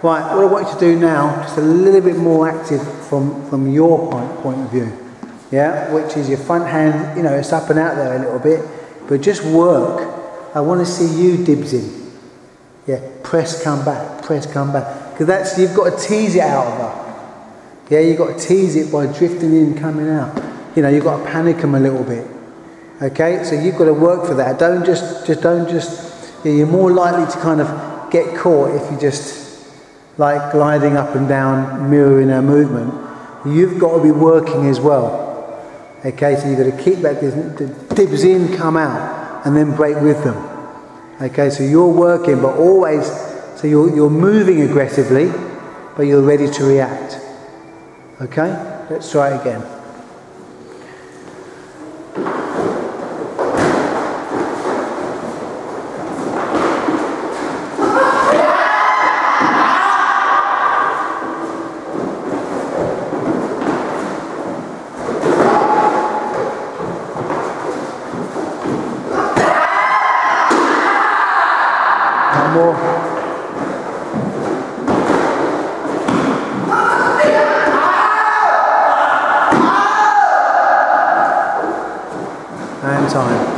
Right, what I want you to do now, just a little bit more active from, from your point, point of view. Yeah, which is your front hand, you know, it's up and out there a little bit, but just work. I want to see you dibs in. Yeah, press, come back, press, come back. Because that's, you've got to tease it out of her. Yeah, you've got to tease it by drifting in, coming out. You know, you've got to panic them a little bit. Okay, so you've got to work for that. Don't just, just don't just, you're more likely to kind of get caught if you just like gliding up and down, mirroring her movement, you've got to be working as well. Okay, so you've got to keep that dibs in, come out, and then break with them. Okay, so you're working, but always, so you're, you're moving aggressively, but you're ready to react. Okay, let's try it again. more. Time.